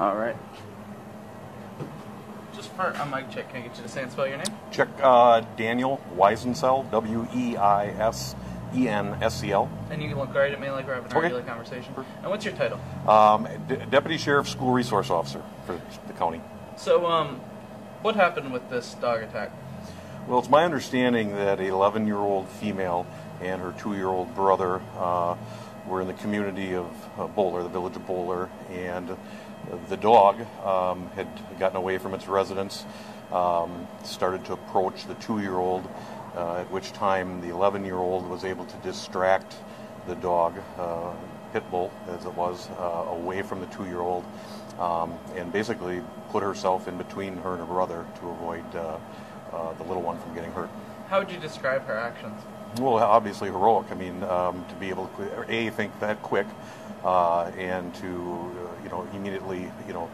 All right. Just for a mic check, can I get you to say and spell your name? Check uh, Daniel Weisensel, W E I S E N S E L. And you can look right at me like we're having a Okay. regular conversation. And what's your title? Um, D- Deputy Sheriff School Resource Officer for the county. So, um, what happened with this dog attack? Well, it's my understanding that a 11 year old female and her two year old brother uh, were in the community of uh, Bowler, the village of Bowler, and the dog um, had gotten away from its residence, um, started to approach the two year old, uh, at which time the 11 year old was able to distract the dog, uh, pit bull as it was, uh, away from the two year old, um, and basically put herself in between her and her brother to avoid uh, uh, the little one from getting hurt. How would you describe her actions? Well, obviously heroic. I mean, um, to be able to a think that quick, uh, and to uh, you know immediately you know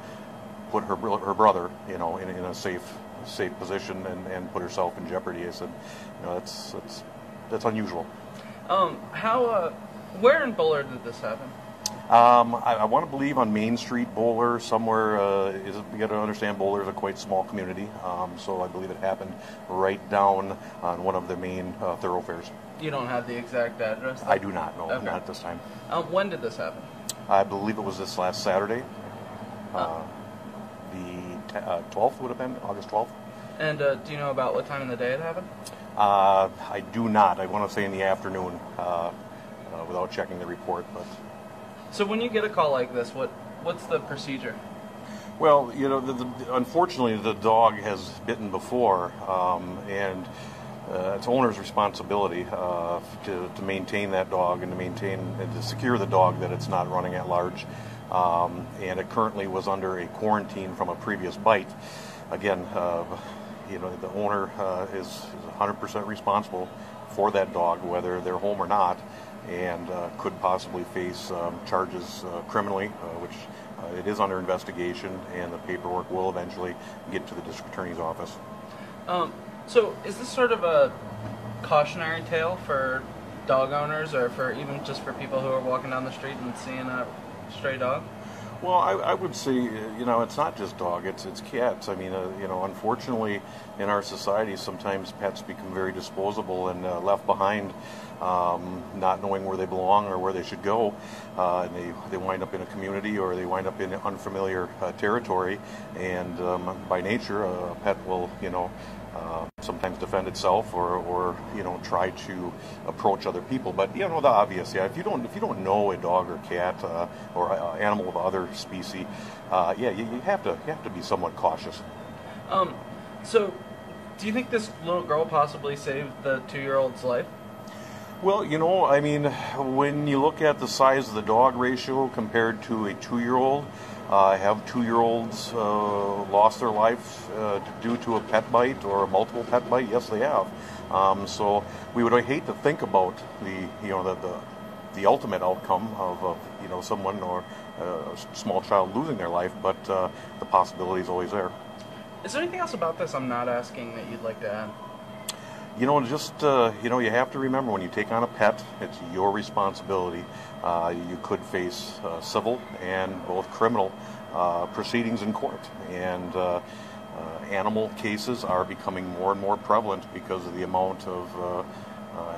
put her her brother you know in, in a safe safe position and, and put herself in jeopardy. I said, you know, that's that's that's unusual. Um, how, uh, where in Bowler did this happen? Um, I, I want to believe on Main Street, Bowler, somewhere. Uh, is we got to understand Bowler is a quite small community, um, so I believe it happened right down on one of the main uh, thoroughfares. You don't have the exact address? I do not know, Okay. not at this time. Um, when did this happen? I believe it was this last Saturday. Uh, the t- uh, 12th would have been August 12th. And uh, do you know about what time in the day it happened? Uh, I do not. I want to say in the afternoon, uh, without checking the report. But So when you get a call like this, what what's the procedure? well, you know, the, the, unfortunately, the dog has bitten before, um, and uh, it's owner's responsibility uh, to, to maintain that dog and to maintain and to secure the dog that it's not running at large. Um, and it currently was under a quarantine from a previous bite. Again, uh, you know, the owner uh, is, is 100% responsible for that dog, whether they're home or not, and uh, could possibly face um, charges uh, criminally, uh, which uh, it is under investigation, and the paperwork will eventually get to the district attorney's office. Um, so is this sort of a cautionary tale for dog owners, or for even just for people who are walking down the street and seeing a stray dog? Well, I, I would say, you know, it's not just dog; it's it's cats. I mean, uh, you know, unfortunately, in our society, sometimes pets become very disposable and uh, left behind, um, not knowing where they belong or where they should go, uh, and they they wind up in a community or they wind up in unfamiliar uh, territory, and um, by nature, a pet will, you know. Uh, sometimes defend itself or, or you know try to approach other people but you know the obvious yeah if you don't if you don't know a dog or cat uh, or uh, animal of other species uh, yeah you, you have to you have to be somewhat cautious Um, so do you think this little girl possibly saved the two-year-old's life? well you know I mean when you look at the size of the dog ratio compared to a two-year-old uh, have two-year-olds uh, lost their life uh, due to a pet bite or a multiple pet bite? Yes, they have. Um, so we would hate to think about the you know the the, the ultimate outcome of, of you know someone or uh, a small child losing their life, but uh, the possibility is always there. Is there anything else about this I'm not asking that you'd like to add? You know, just uh, you know, you have to remember when you take on a pet, it's your responsibility. Uh, you could face uh, civil and both criminal uh, proceedings in court, and uh, uh, animal cases are becoming more and more prevalent because of the amount of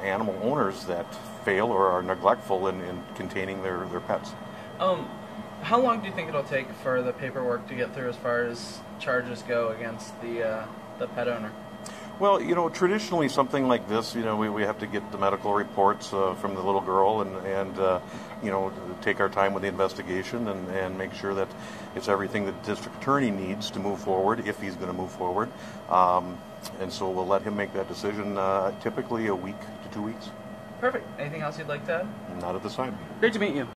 animal owners that fail or are neglectful in, in containing their, their pets. Um, how long do you think it'll take for the paperwork to get through as far as charges go against the the pet owner? Well, you know, traditionally something like this, you know, we, we have to get the medical reports uh, from the little girl and, and uh, you know, take our time with the investigation and, and make sure that it's everything that the district attorney needs to move forward, if he's going to move forward. Um, and so we'll let him make that decision uh, typically a week to two weeks. Perfect. Anything else you'd like to add? Not at this time. Great to meet you.